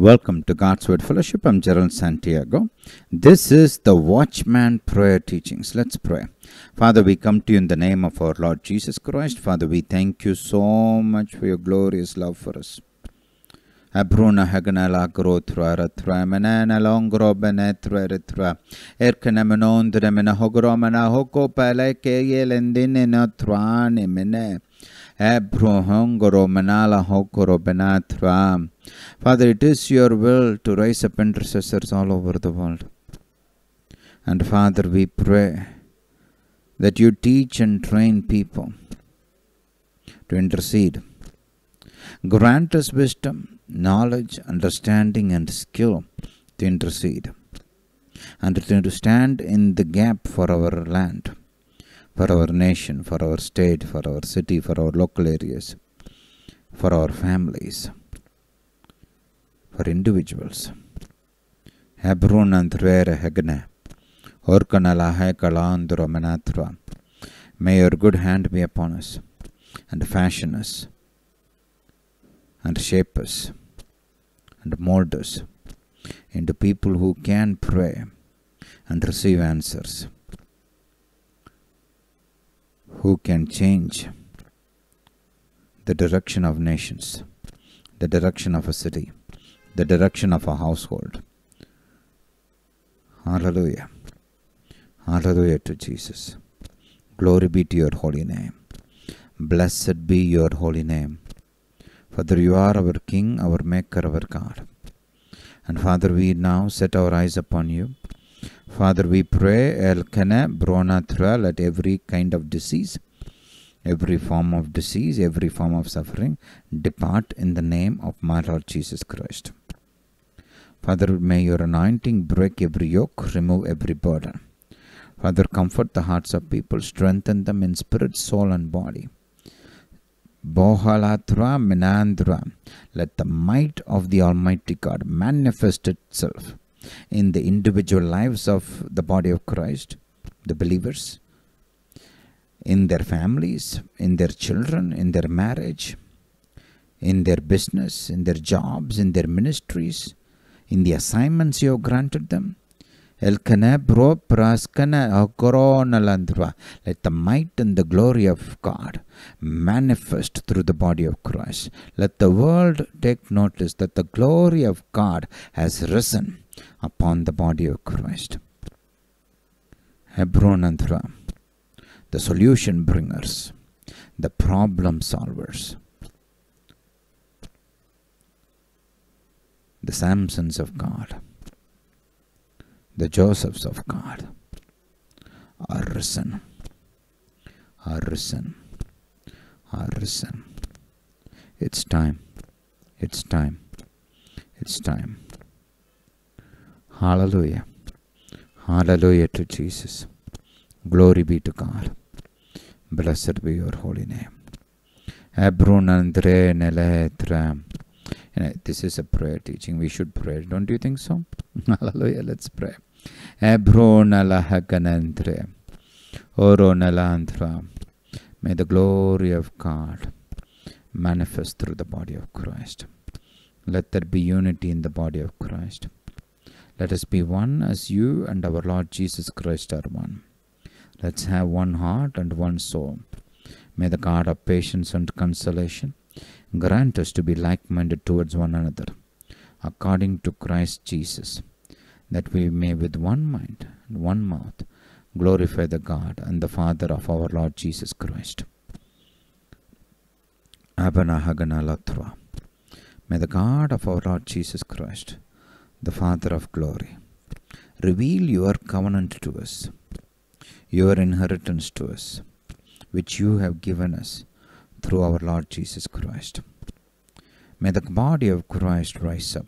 Welcome to God's Word Fellowship. I'm Gerald Santiago. This is the Watchman Prayer Teachings. Let's pray. Father, we come to you in the name of our Lord Jesus Christ. Father, we thank you so much for your glorious love for us. Abruna haganala ratra longro benetra hoko yelendine mene Father, it is your will to raise up intercessors all over the world. And Father, we pray that you teach and train people to intercede. Grant us wisdom, knowledge, understanding, and skill to intercede and to stand in the gap for our land, for our nation, for our state, for our city, for our local areas, for our families for individuals. Hebron and Rere Hegne, Orkanala Hekalandro Manatra. May your good hand be upon us and fashion us and shape us and mold us into people who can pray and receive answers, who can change the direction of nations, the direction of a city the direction of a household. Hallelujah. Hallelujah to Jesus. Glory be to your holy name. Blessed be your holy name. Father, you are our King, our Maker, our God. And Father, we now set our eyes upon you. Father, we pray, El Kene Bronatra, let every kind of disease, every form of disease, every form of suffering depart in the name of my Lord Jesus Christ. Father, may your anointing break every yoke, remove every burden. Father, comfort the hearts of people, strengthen them in spirit, soul, and body. Bohalatra Minandra, let the might of the Almighty God manifest itself in the individual lives of the body of Christ, the believers, in their families, in their children, in their marriage, in their business, in their jobs, in their ministries, in the assignments you have granted them. Let the might and the glory of God manifest through the body of Christ. Let the world take notice that the glory of God has risen upon the body of Christ. Hebron Anthra, the solution bringers, the problem solvers. The Samsons of God, the Josephs of God are risen, are risen, are risen. It's time, it's time, it's time. Hallelujah, hallelujah to Jesus. Glory be to God. Blessed be your holy name. This is a prayer teaching. We should pray. Don't you think so? Hallelujah. Let's pray. Ebronalahakanantre. Oronalantra. May the glory of God manifest through the body of Christ. Let there be unity in the body of Christ. Let us be one as you and our Lord Jesus Christ are one. Let's have one heart and one soul. May the God of patience and consolation Grant us to be like minded towards one another, according to Christ Jesus, that we may with one mind and one mouth glorify the God and the Father of our Lord Jesus Christ. May the God of our Lord Jesus Christ, the Father of glory, reveal your covenant to us, your inheritance to us, which you have given us through our Lord Jesus Christ. May the body of Christ rise up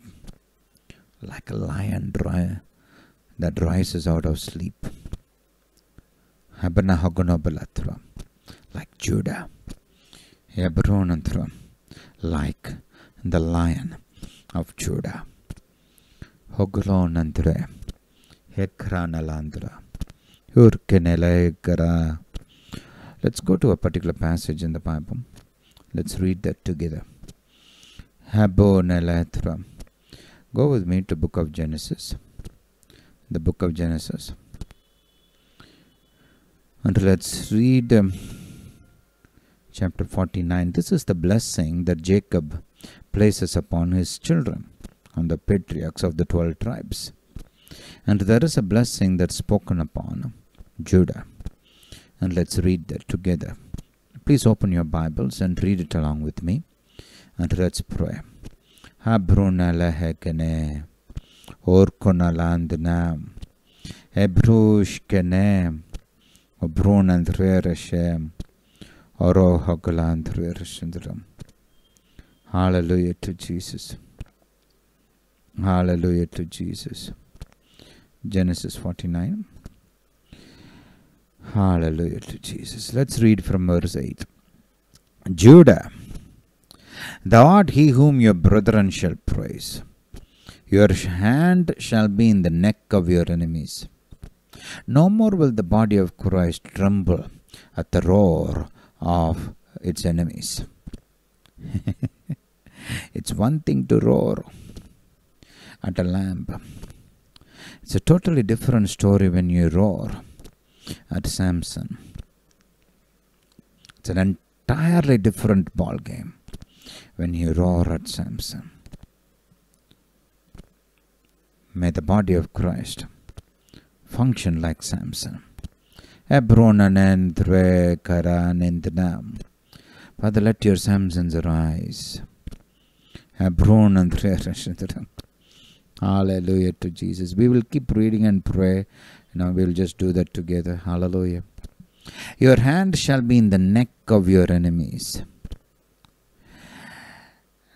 like a lion dry, that rises out of sleep. Like Judah. Like the lion of Judah. Hogolonantre. Hekranalandra. Urkenelegara. Let's go to a particular passage in the Bible. Let's read that together. Habonelatra. Go with me to book of Genesis. The book of Genesis. And let's read um, chapter 49. This is the blessing that Jacob places upon his children, on the patriarchs of the 12 tribes. And there is a blessing that's spoken upon Judah. And let's read that together. Please open your Bibles and read it along with me. And let's pray. Habruna lehekene, orkona landna, hebrushkene, obrunan oro hogalan Hallelujah to Jesus. Hallelujah to Jesus. Genesis 49. Hallelujah to Jesus. Let's read from verse 8. Judah, thou art he whom your brethren shall praise. Your hand shall be in the neck of your enemies. No more will the body of Christ tremble at the roar of its enemies. it's one thing to roar at a lamb, it's a totally different story when you roar at Samson. It's an entirely different ball game when he roared at Samson. May the body of Christ function like Samson. Father, let your Samsons arise. Hallelujah to Jesus. We will keep reading and pray. Now we'll just do that together. Hallelujah. Your hand shall be in the neck of your enemies.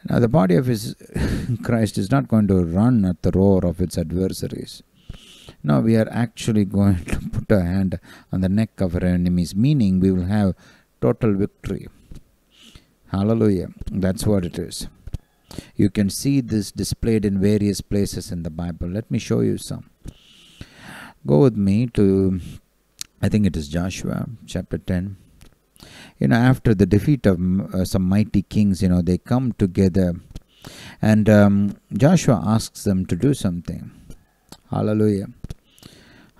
Now, the body of his Christ is not going to run at the roar of its adversaries. No, we are actually going to put a hand on the neck of our enemies, meaning we will have total victory. Hallelujah. That's what it is. You can see this displayed in various places in the Bible. Let me show you some. Go with me to, I think it is Joshua chapter 10. You know, after the defeat of uh, some mighty kings, you know, they come together and um, Joshua asks them to do something. Hallelujah.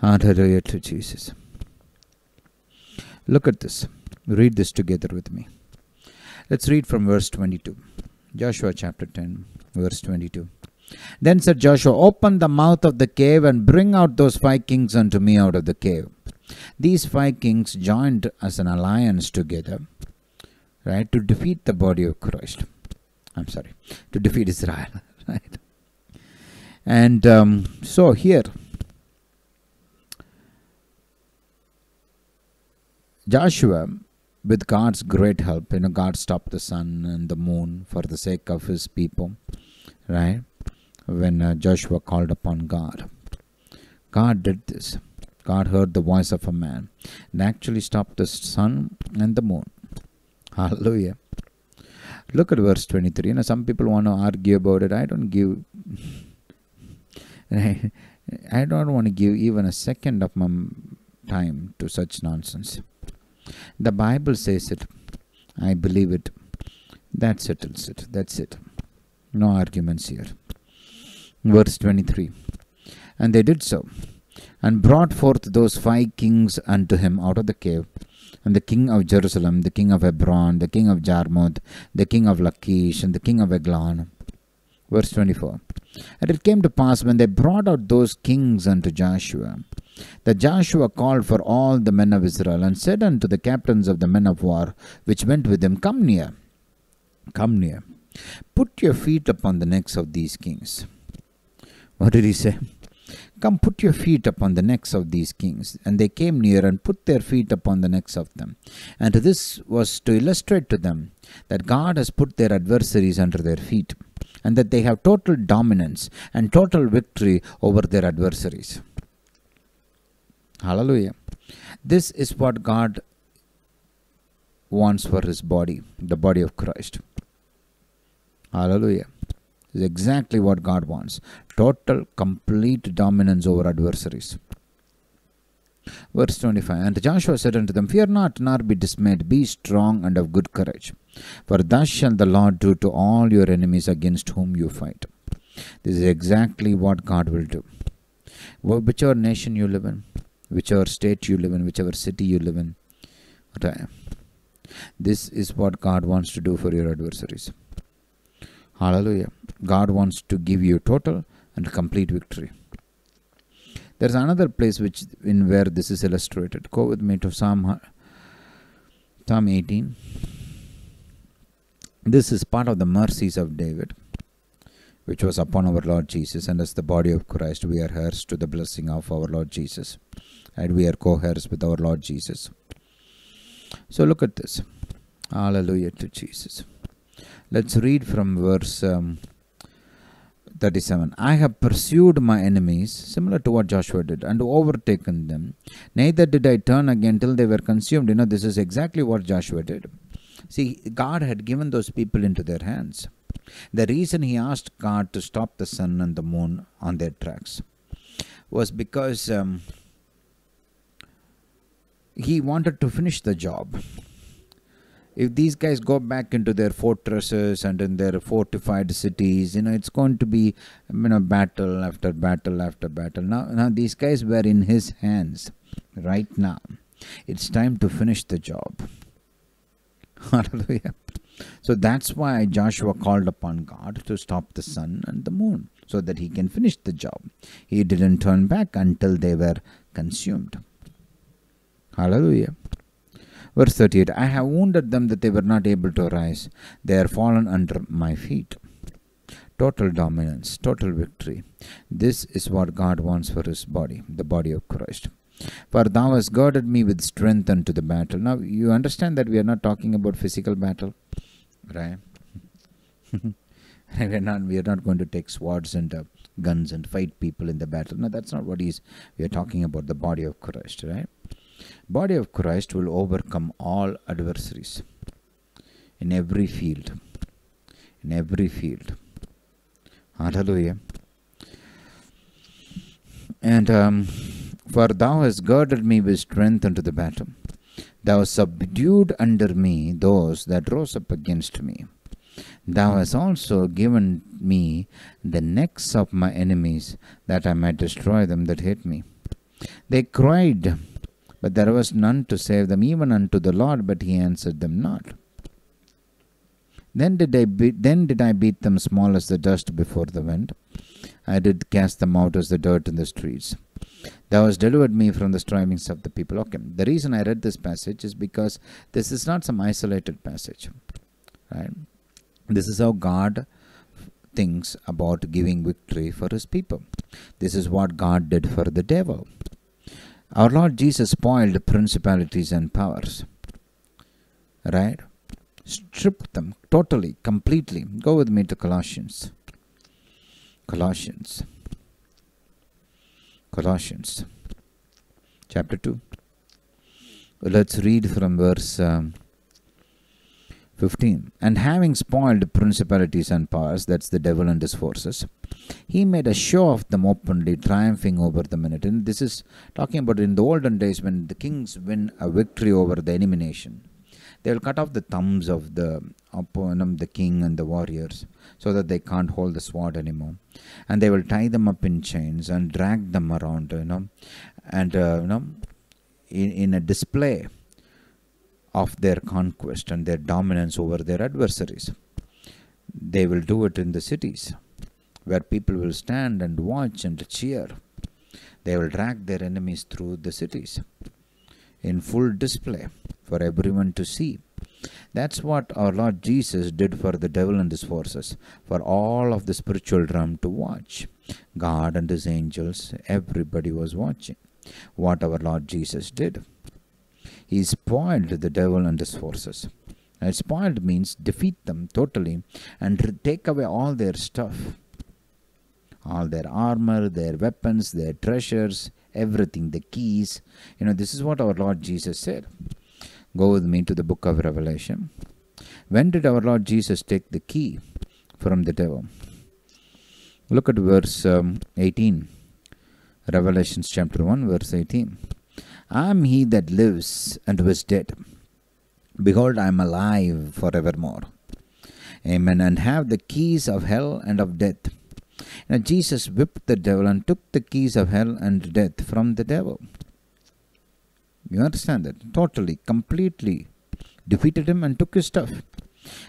Hallelujah to Jesus. Look at this. Read this together with me. Let's read from verse 22. Joshua chapter 10, verse 22. Then said Joshua, Open the mouth of the cave and bring out those five kings unto me out of the cave. These five kings joined as an alliance together, right, to defeat the body of Christ. I'm sorry, to defeat Israel, right? And um, so here, Joshua, with God's great help, you know, God stopped the sun and the moon for the sake of his people, right? When uh, Joshua called upon God, God did this. God heard the voice of a man and actually stopped the sun and the moon. Hallelujah. Look at verse 23. You know, some people want to argue about it. I don't give. I don't want to give even a second of my time to such nonsense. The Bible says it. I believe it. That settles it. That's it. No arguments here. Verse 23 And they did so, and brought forth those five kings unto him out of the cave, and the king of Jerusalem, the king of Hebron, the king of Jarmuth, the king of Lachish, and the king of Eglon. Verse 24 And it came to pass when they brought out those kings unto Joshua, that Joshua called for all the men of Israel, and said unto the captains of the men of war which went with him, Come near, come near, put your feet upon the necks of these kings. What did he say? Come, put your feet upon the necks of these kings. And they came near and put their feet upon the necks of them. And this was to illustrate to them that God has put their adversaries under their feet, and that they have total dominance and total victory over their adversaries. Hallelujah. This is what God wants for his body, the body of Christ. Hallelujah. Is exactly what God wants. Total, complete dominance over adversaries. Verse 25 And Joshua said unto them, Fear not, nor be dismayed, be strong and of good courage. For thus shall the Lord do to all your enemies against whom you fight. This is exactly what God will do. Wh- Whichever nation you live in, whichever state you live in, whichever city you live in, this is what God wants to do for your adversaries. Hallelujah. God wants to give you total and complete victory. There's another place which in where this is illustrated. Go with me to Psalm uh, Psalm 18. This is part of the mercies of David, which was upon our Lord Jesus, and as the body of Christ, we are heirs to the blessing of our Lord Jesus, and we are co-heirs with our Lord Jesus. So look at this. Hallelujah to Jesus. Let's read from verse um, 37. I have pursued my enemies, similar to what Joshua did, and overtaken them. Neither did I turn again till they were consumed. You know, this is exactly what Joshua did. See, God had given those people into their hands. The reason he asked God to stop the sun and the moon on their tracks was because um, he wanted to finish the job. If these guys go back into their fortresses and in their fortified cities, you know, it's going to be, you know, battle after battle after battle. Now, now these guys were in his hands right now. It's time to finish the job. Hallelujah. So that's why Joshua called upon God to stop the sun and the moon so that he can finish the job. He didn't turn back until they were consumed. Hallelujah. Verse 38 I have wounded them that they were not able to rise. They are fallen under my feet. Total dominance, total victory. This is what God wants for his body, the body of Christ. For thou hast girded me with strength unto the battle. Now you understand that we are not talking about physical battle, right? we are not we are not going to take swords and uh, guns and fight people in the battle. No, that's not what he's. We are talking about the body of Christ, right? Body of Christ will overcome all adversaries in every field. In every field. Hallelujah. And um, for thou hast girded me with strength unto the battle. Thou hast subdued under me those that rose up against me. Thou hast also given me the necks of my enemies, that I might destroy them that hate me. They cried, but there was none to save them, even unto the Lord, but he answered them not. Then did I beat, then did I beat them small as the dust before the wind. I did cast them out as the dirt in the streets. Thou hast delivered me from the strivings of the people. Okay, the reason I read this passage is because this is not some isolated passage, right? This is how God thinks about giving victory for his people. This is what God did for the devil. Our Lord Jesus spoiled principalities and powers, right? Stripped them totally, completely. Go with me to Colossians. Colossians. Colossians chapter 2. Let's read from verse um, 15. And having spoiled principalities and powers, that's the devil and his forces, he made a show of them openly, triumphing over them in it. And this is talking about in the olden days when the kings win a victory over the enemy nation. They will cut off the thumbs of the opponent, the king and the warriors, so that they can't hold the sword anymore. And they will tie them up in chains and drag them around, you know, and uh, you know, in, in a display of their conquest and their dominance over their adversaries. They will do it in the cities where people will stand and watch and cheer. They will drag their enemies through the cities in full display for everyone to see. That's what our Lord Jesus did for the devil and his forces, for all of the spiritual realm to watch. God and his angels, everybody was watching what our Lord Jesus did. He spoiled the devil and his forces. And spoiled means defeat them totally and take away all their stuff. All their armor, their weapons, their treasures, everything, the keys. You know, this is what our Lord Jesus said. Go with me to the book of Revelation. When did our Lord Jesus take the key from the devil? Look at verse um, 18. Revelations chapter 1, verse 18. I am he that lives and was dead. Behold, I am alive forevermore. Amen. And have the keys of hell and of death. Now, Jesus whipped the devil and took the keys of hell and death from the devil. You understand that? Totally, completely defeated him and took his stuff.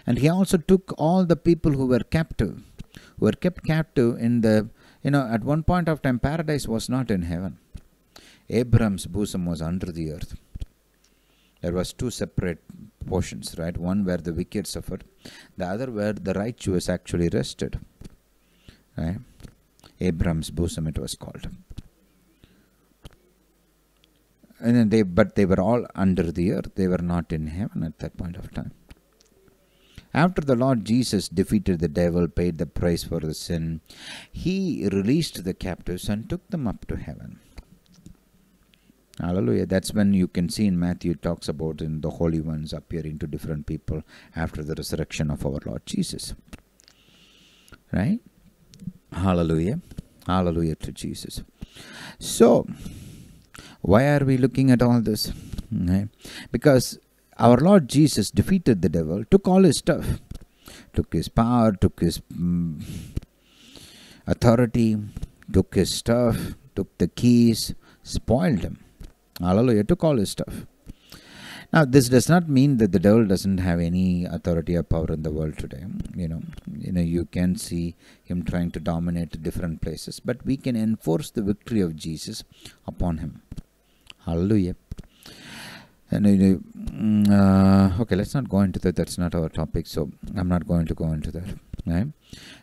And he also took all the people who were captive, who were kept captive in the, you know, at one point of time, paradise was not in heaven. Abraham's bosom was under the earth. There was two separate portions, right? One where the wicked suffered, the other where the righteous actually rested. Right? Abraham's bosom it was called. And then they but they were all under the earth. They were not in heaven at that point of time. After the Lord Jesus defeated the devil, paid the price for the sin, he released the captives and took them up to heaven. Hallelujah. That's when you can see in Matthew it talks about in the holy ones appearing to different people after the resurrection of our Lord Jesus. Right? Hallelujah. Hallelujah to Jesus. So, why are we looking at all this? Right? Because our Lord Jesus defeated the devil, took all his stuff, took his power, took his mm, authority, took his stuff, took the keys, spoiled him. Hallelujah. Took all his stuff. Now, this does not mean that the devil doesn't have any authority or power in the world today. You know, you know, you can see him trying to dominate different places, but we can enforce the victory of Jesus upon him. Hallelujah. And uh, uh, okay, let's not go into that. That's not our topic, so I'm not going to go into that. Right?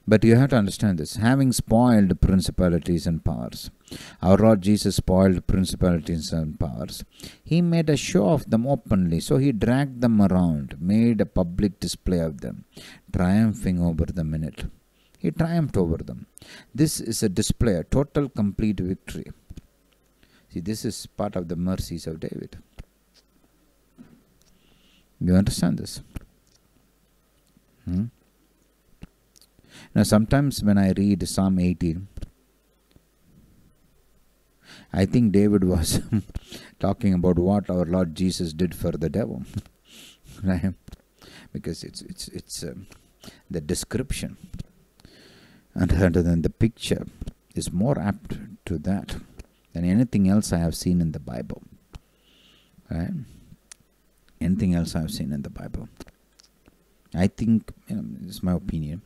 But you have to understand this: having spoiled principalities and powers, our Lord Jesus spoiled principalities and powers. He made a show of them openly, so he dragged them around, made a public display of them, triumphing over them in it. He triumphed over them. This is a display, a total, complete victory. See, this is part of the mercies of David. You understand this? Hmm? Now, sometimes when I read Psalm 18, I think David was talking about what our Lord Jesus did for the devil, right? Because it's it's it's um, the description, and rather than the picture, is more apt to that than anything else I have seen in the Bible, right? anything else I've seen in the Bible. I think, you know, is my opinion.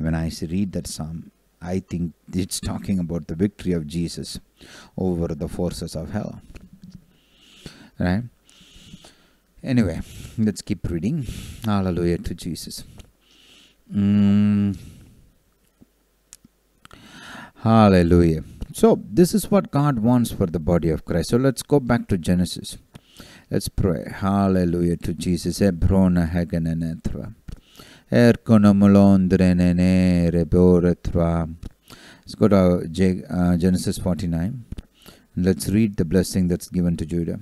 When I read that psalm, I think it's talking about the victory of Jesus over the forces of hell. Right? Anyway, let's keep reading. Hallelujah to Jesus. Mm. Hallelujah. So, this is what God wants for the body of Christ. So, let's go back to Genesis. Let's pray. Hallelujah to Jesus. Ebrona. Let's go to uh, Genesis 49. Let's read the blessing that's given to Judah.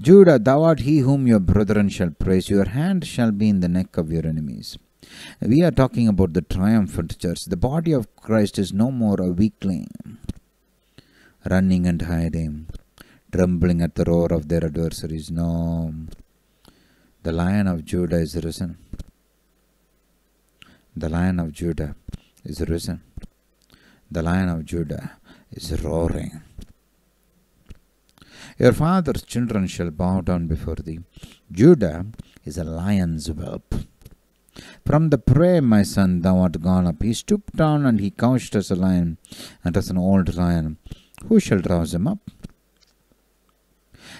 Judah, thou art he whom your brethren shall praise. Your hand shall be in the neck of your enemies. We are talking about the triumphant church. The body of Christ is no more a weakling, running and hiding trembling at the roar of their adversaries. No, the lion of Judah is risen. The lion of Judah is risen. The lion of Judah is roaring. Your father's children shall bow down before thee. Judah is a lion's whelp. From the prey, my son, thou art gone up. He stooped down and he couched as a lion and as an old lion. Who shall rouse him up?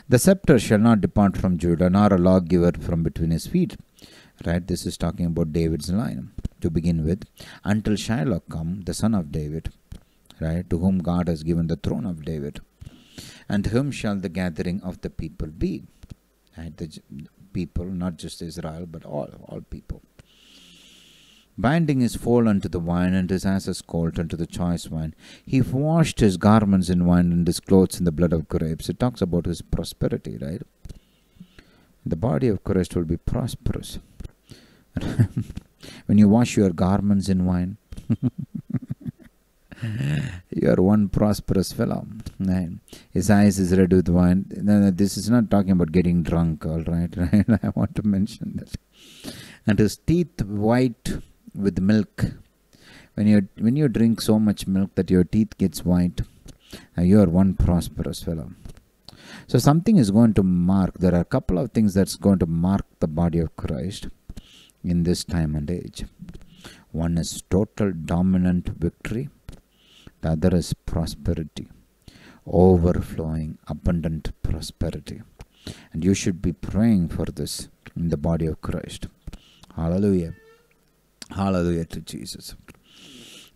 The scepter shall not depart from Judah, nor a lawgiver from between his feet. Right? This is talking about David's line to begin with. Until Shiloh come, the son of David, right, to whom God has given the throne of David. And whom shall the gathering of the people be? Right? The people, not just Israel, but all, all people binding his foal unto the wine, and his ass ass's colt unto the choice wine. He washed his garments in wine, and his clothes in the blood of grapes. It talks about his prosperity, right? The body of Christ will be prosperous. when you wash your garments in wine, you are one prosperous fellow. His eyes is red with wine. This is not talking about getting drunk, all right? Right? I want to mention that. And his teeth white with milk, when you when you drink so much milk that your teeth gets white, uh, you are one prosperous fellow. So something is going to mark. There are a couple of things that's going to mark the body of Christ in this time and age. One is total dominant victory. The other is prosperity, overflowing, abundant prosperity. And you should be praying for this in the body of Christ. Hallelujah. Hallelujah to Jesus.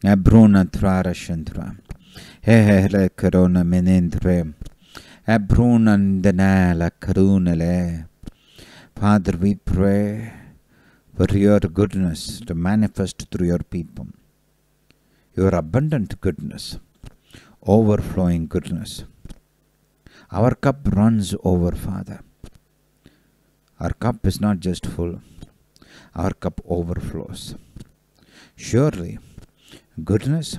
Abruna trarashantra. Hehere corona menendre. Abrunandanala karunale. Father, we pray for your goodness to manifest through your people. Your abundant goodness, overflowing goodness. Our cup runs over, Father. Our cup is not just full, our cup overflows. Surely, goodness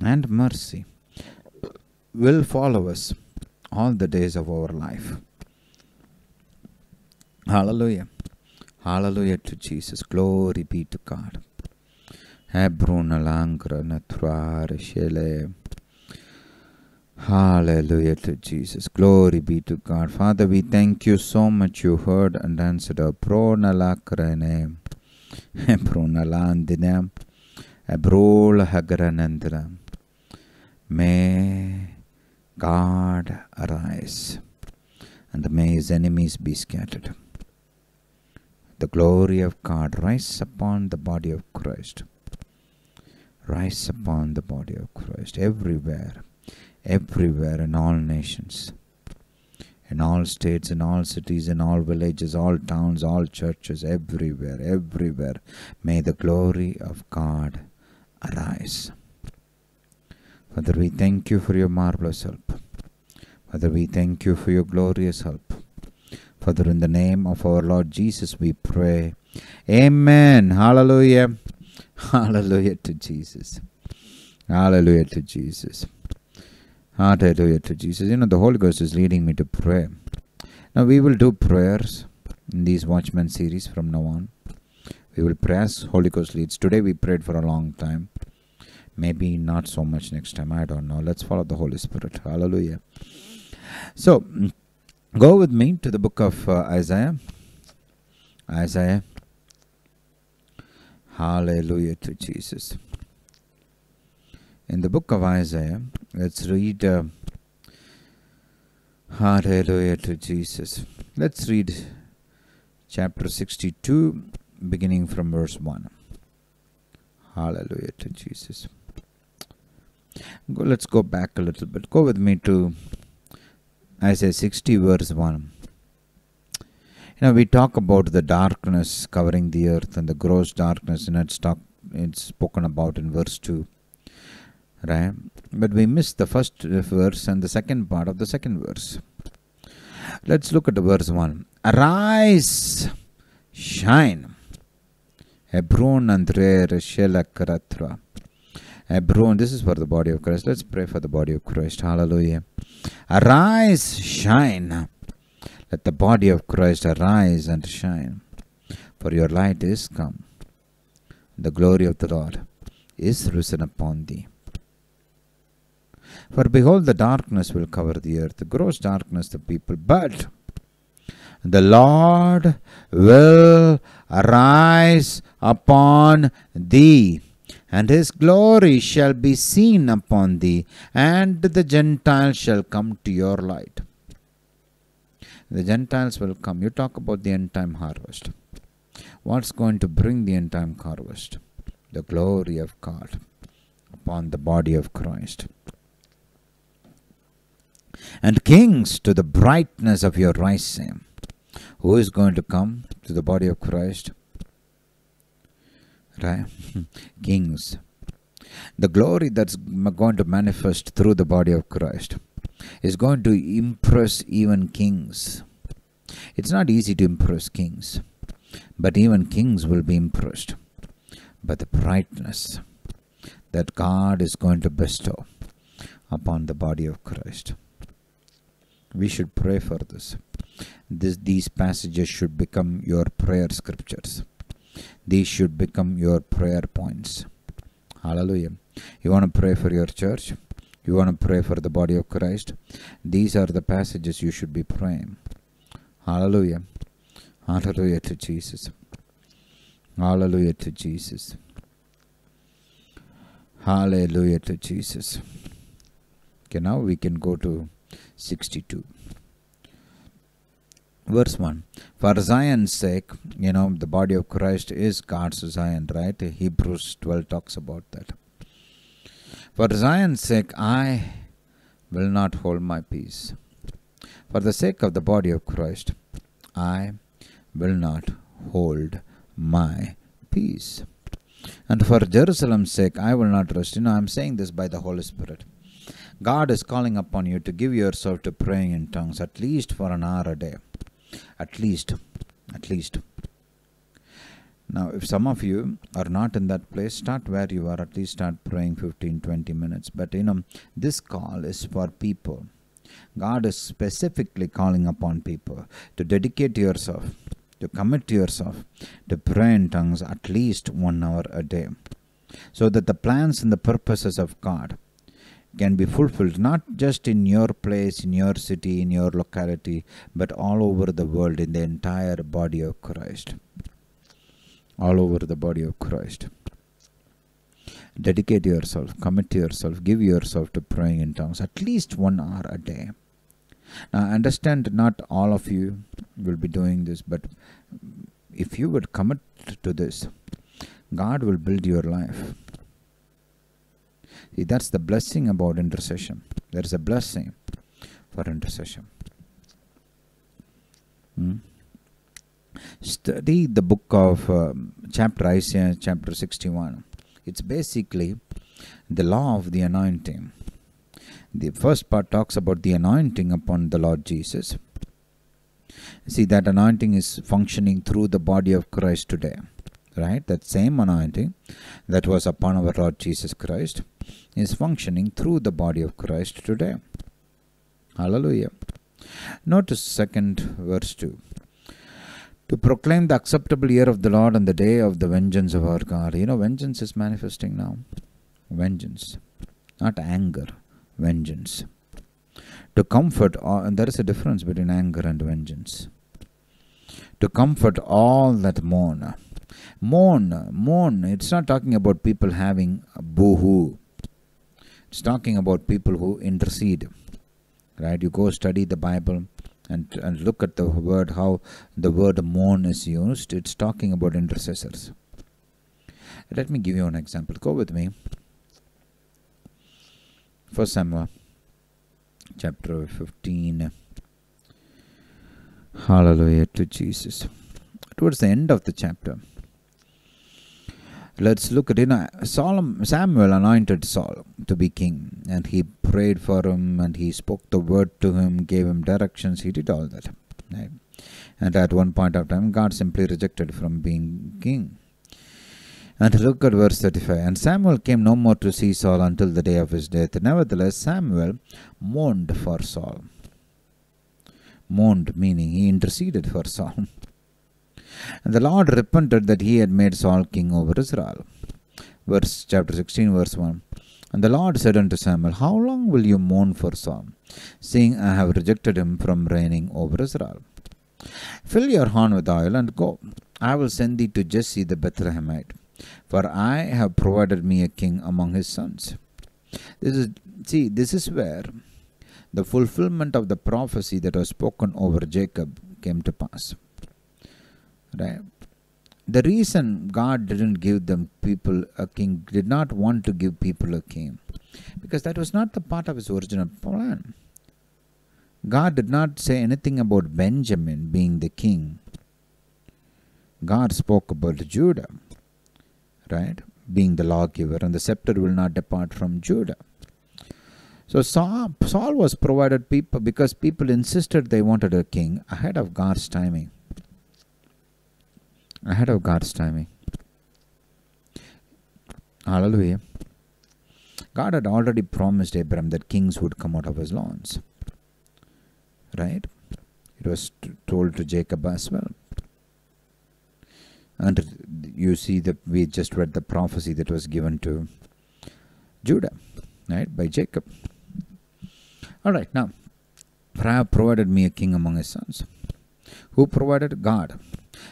and mercy will follow us all the days of our life. Hallelujah. Hallelujah to Jesus. Glory be to God. Hebruna langra natruare shele. Hallelujah to Jesus. Glory be to God. Father, we thank you so much. You heard and answered our prona lakrane. Prona landina. Abrola hagranandra. May God arise and may his enemies be scattered. The glory of God rise upon the body of Christ. Rise upon the body of Christ everywhere, everywhere in all nations, in all states, in all cities, in all villages, all towns, all churches, everywhere, everywhere. May the glory of God arise. Father, we thank you for your marvelous help. Father, we thank you for your glorious help. Father, in the name of our Lord Jesus, we pray. Amen. Hallelujah. Hallelujah to Jesus. Hallelujah to Jesus. Hallelujah to Jesus. You know, the Holy Ghost is leading me to pray. Now, we will do prayers in these Watchman series from now on. We will pray as Holy Ghost leads. Today we prayed for a long time. Maybe not so much next time. I don't know. Let's follow the Holy Spirit. Hallelujah. So, go with me to the book of uh, Isaiah. Isaiah. Hallelujah to Jesus. In the book of Isaiah, let's read. Uh, Hallelujah to Jesus. Let's read chapter 62, beginning from verse 1. Hallelujah to Jesus. Go, let's go back a little bit. Go with me to Isaiah 60, verse 1. You know, we talk about the darkness covering the earth and the gross darkness, and it's, talk, it's spoken about in verse 2. Right? But we miss the first verse and the second part of the second verse. Let's look at the verse 1. Arise, shine. Hebron and Shelakarathra. Uh, Hebron, this is for the body of Christ. Let's pray for the body of Christ. Hallelujah. Arise, shine. Let the body of Christ arise and shine. For your light is come. The glory of the Lord is risen upon thee. For behold, the darkness will cover the earth, the gross darkness the people, but the Lord will arise upon thee, and his glory shall be seen upon thee, and the Gentiles shall come to your light. The Gentiles will come. You talk about the end time harvest. What's going to bring the end time harvest? The glory of God upon the body of Christ and kings to the brightness of your rising. Who is going to come to the body of Christ? Right? kings. The glory that's going to manifest through the body of Christ is going to impress even kings. It's not easy to impress kings, but even kings will be impressed by the brightness that God is going to bestow upon the body of Christ. We should pray for this. this. These passages should become your prayer scriptures. These should become your prayer points. Hallelujah. You want to pray for your church? You want to pray for the body of Christ? These are the passages you should be praying. Hallelujah. Hallelujah to Jesus. Hallelujah to Jesus. Hallelujah to Jesus. Okay, now we can go to 62. Verse 1 For Zion's sake, you know, the body of Christ is God's Zion, right? Hebrews 12 talks about that. For Zion's sake, I will not hold my peace. For the sake of the body of Christ, I will not hold my peace. And for Jerusalem's sake, I will not rest. You know, I'm saying this by the Holy Spirit. God is calling upon you to give yourself to praying in tongues at least for an hour a day. At least. At least. Now, if some of you are not in that place, start where you are. At least start praying 15 20 minutes. But you know, this call is for people. God is specifically calling upon people to dedicate yourself, to commit yourself to pray in tongues at least one hour a day. So that the plans and the purposes of God can be fulfilled not just in your place, in your city, in your locality, but all over the world in the entire body of Christ. All over the body of Christ. Dedicate yourself, commit yourself, give yourself to praying in tongues at least one hour a day. Now, understand not all of you will be doing this, but if you would commit to this, God will build your life. See, that's the blessing about intercession. There is a blessing for intercession. Hmm? Study the book of um, chapter Isaiah, chapter 61. It's basically the law of the anointing. The first part talks about the anointing upon the Lord Jesus. See, that anointing is functioning through the body of Christ today. Right? That same anointing that was upon our Lord Jesus Christ is functioning through the body of Christ today. Hallelujah. Notice second verse 2 to proclaim the acceptable year of the Lord and the day of the vengeance of our God. You know, vengeance is manifesting now. Vengeance, not anger, vengeance. To comfort, all, and there is a difference between anger and vengeance. To comfort all that mourn. Mourn, mourn. It's not talking about people having a boo hoo. It's talking about people who intercede. Right? You go study the Bible and, and look at the word, how the word mourn is used. It's talking about intercessors. Let me give you an example. Go with me. First Samuel chapter 15. Hallelujah to Jesus. Towards the end of the chapter, let's look at you know Samuel anointed Saul to be king, and he prayed for him, and he spoke the word to him, gave him directions. He did all that, right? and at one point of time, God simply rejected from being king. And look at verse 35. And Samuel came no more to see Saul until the day of his death. Nevertheless, Samuel mourned for Saul. Mourned, meaning he interceded for Saul. And the Lord repented that he had made Saul king over Israel. Verse chapter 16, verse 1. And the Lord said unto Samuel, How long will you mourn for Saul, seeing I have rejected him from reigning over Israel? Fill your horn with oil and go. I will send thee to Jesse the Bethlehemite, for I have provided me a king among his sons. This is see, this is where the fulfillment of the prophecy that was spoken over Jacob came to pass. Right? The reason God didn't give them people a king, did not want to give people a king, because that was not the part of his original plan. God did not say anything about Benjamin being the king. God spoke about Judah, right? Being the lawgiver, and the scepter will not depart from Judah. So Saul, Saul was provided people because people insisted they wanted a king ahead of God's timing ahead of God's timing. Hallelujah. God had already promised Abraham that kings would come out of his loins. Right? It was told to Jacob as well. And you see that we just read the prophecy that was given to Judah, right, by Jacob. All right, now, for provided me a king among his sons. Who provided? God.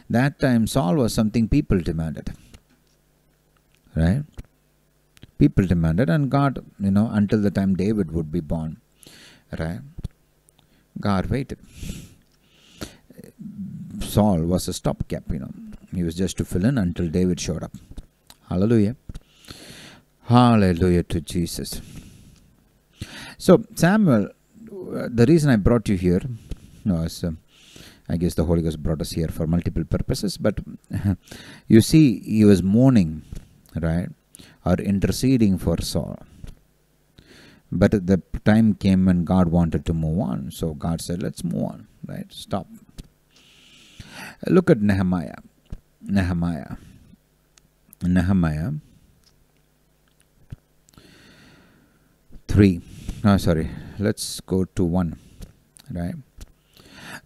That time, Saul was something people demanded, right? People demanded, and God, you know, until the time David would be born, right? God waited. Saul was a stopgap, you know. He was just to fill in until David showed up. Hallelujah. Hallelujah to Jesus. So, Samuel, uh, the reason I brought you here was, uh, I guess the Holy Ghost brought us here for multiple purposes, but you see, he was mourning, right, or interceding for Saul. But the time came when God wanted to move on. So God said, let's move on, right? Stop. Look at Nehemiah. Nehemiah. Nehemiah 3. No, sorry. Let's go to 1. Right?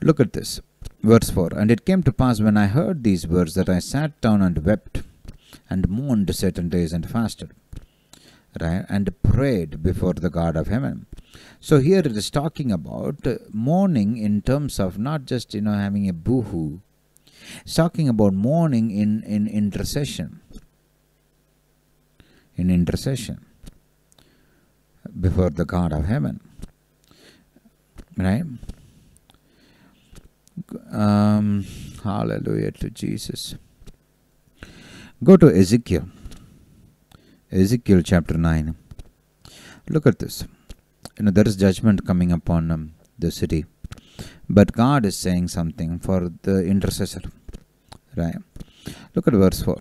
Look at this. Verse 4 And it came to pass when I heard these words that I sat down and wept and mourned certain days and fasted. Right? And prayed before the God of heaven. So here it is talking about mourning in terms of not just you know having a boohoo. It's talking about mourning in, in intercession. In intercession before the God of heaven. Right? Um, hallelujah to Jesus. Go to Ezekiel. Ezekiel chapter 9. Look at this. You know, there is judgment coming upon um, the city. But God is saying something for the intercessor. Right? Look at verse 4.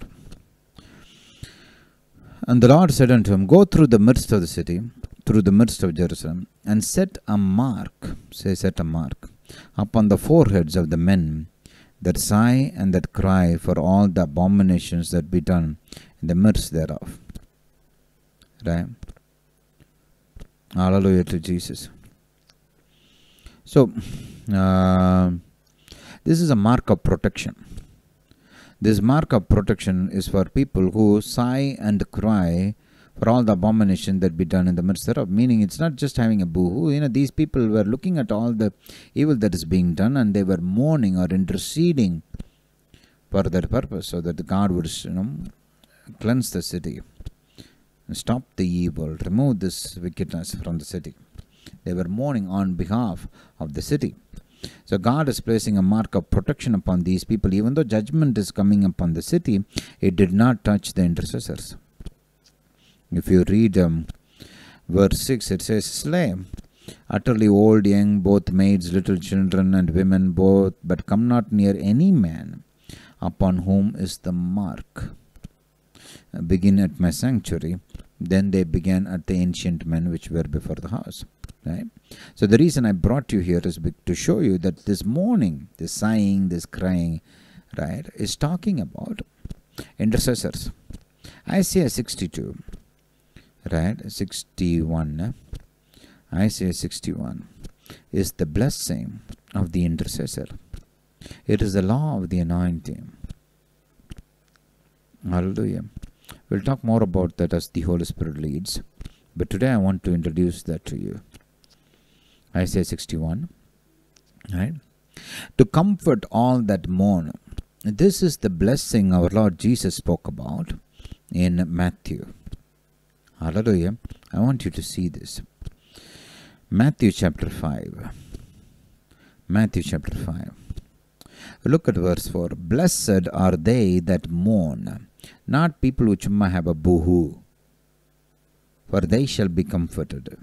And the Lord said unto him, Go through the midst of the city, through the midst of Jerusalem, and set a mark, say, set a mark, upon the foreheads of the men that sigh and that cry for all the abominations that be done in the midst thereof. Right? Hallelujah to Jesus. So, uh, this is a mark of protection. This mark of protection is for people who sigh and cry for all the abomination that be done in the midst thereof. Meaning, it's not just having a boo-hoo. You know, these people were looking at all the evil that is being done, and they were mourning or interceding for that purpose, so that God would, you know, cleanse the city, stop the evil, remove this wickedness from the city. They were mourning on behalf of the city. So God is placing a mark of protection upon these people. Even though judgment is coming upon the city, it did not touch the intercessors. If you read um, verse 6, it says, Slay utterly old, young, both maids, little children, and women, both, but come not near any man upon whom is the mark. Begin at my sanctuary. Then they began at the ancient men which were before the house. Right? So the reason I brought you here is to show you that this mourning, this sighing, this crying, right, is talking about intercessors. Isaiah 62, right, 61, eh? Isaiah 61 is the blessing of the intercessor. It is the law of the anointing. Hallelujah. We'll talk more about that as the Holy Spirit leads. But today I want to introduce that to you. Isaiah 61. Right? To comfort all that mourn. This is the blessing our Lord Jesus spoke about in Matthew. Hallelujah. I want you to see this. Matthew chapter 5. Matthew chapter 5. Look at verse 4. Blessed are they that mourn, not people which might have a boohoo, for they shall be comforted.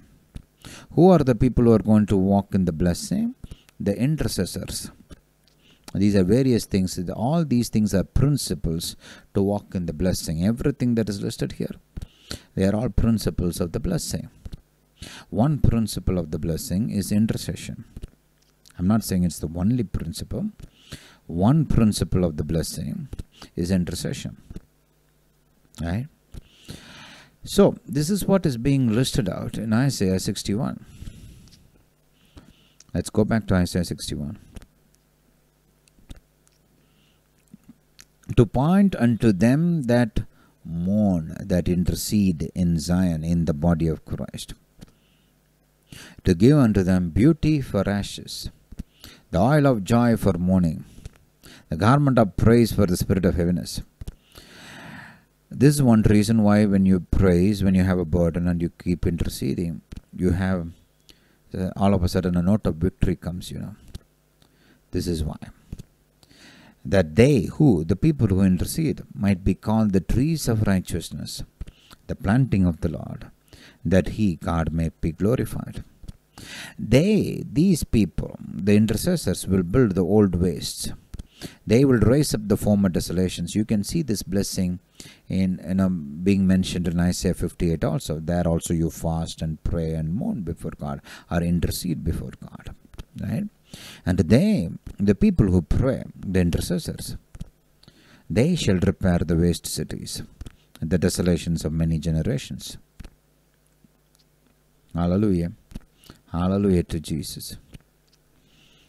Who are the people who are going to walk in the blessing? The intercessors. These are various things. All these things are principles to walk in the blessing. Everything that is listed here, they are all principles of the blessing. One principle of the blessing is intercession. I'm not saying it's the only principle. One principle of the blessing is intercession. Right? So, this is what is being listed out in Isaiah 61. Let's go back to Isaiah 61. To point unto them that mourn, that intercede in Zion, in the body of Christ. To give unto them beauty for ashes, the oil of joy for mourning, the garment of praise for the spirit of heaviness. This is one reason why, when you praise, when you have a burden and you keep interceding, you have uh, all of a sudden a note of victory comes, you know. This is why. That they who, the people who intercede, might be called the trees of righteousness, the planting of the Lord, that he, God, may be glorified. They, these people, the intercessors, will build the old wastes. They will raise up the former desolations. You can see this blessing in, in um, being mentioned in Isaiah 58 also. There also you fast and pray and mourn before God or intercede before God. Right? And they, the people who pray, the intercessors, they shall repair the waste cities, the desolations of many generations. Hallelujah. Hallelujah to Jesus.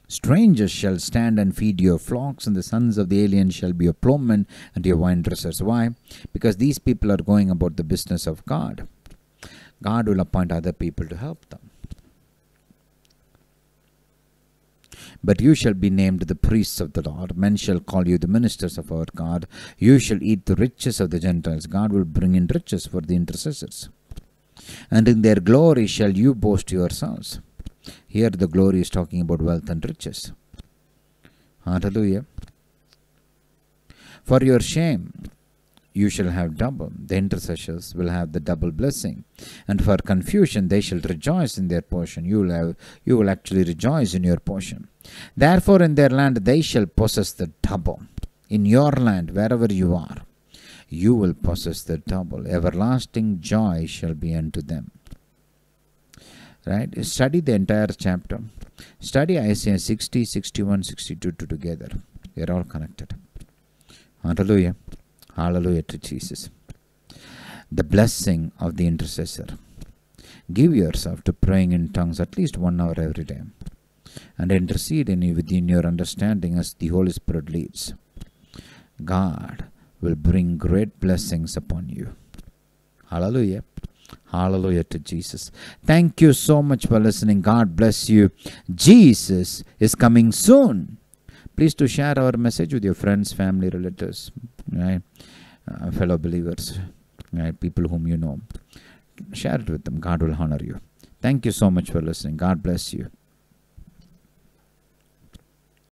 Strangers shall stand and feed your flocks, and the sons of the alien shall be your plowmen and your wine dressers. Why? Because these people are going about the business of God. God will appoint other people to help them. But you shall be named the priests of the Lord. Men shall call you the ministers of our God. You shall eat the riches of the Gentiles. God will bring in riches for the intercessors. And in their glory shall you boast yourselves. Here the glory is talking about wealth and riches. Hallelujah. For your shame you shall have double. The intercessors will have the double blessing. And for confusion they shall rejoice in their portion. You will have you will actually rejoice in your portion. Therefore in their land they shall possess the double. In your land, wherever you are, you will possess the double. Everlasting joy shall be unto them right study the entire chapter study isaiah 60 61 62 together they're all connected hallelujah hallelujah to jesus the blessing of the intercessor give yourself to praying in tongues at least one hour every day and intercede in you within your understanding as the holy spirit leads god will bring great blessings upon you hallelujah Hallelujah to Jesus. Thank you so much for listening. God bless you. Jesus is coming soon. Please to share our message with your friends, family, relatives, right? Uh, fellow believers, right? people whom you know. Share it with them. God will honor you. Thank you so much for listening. God bless you.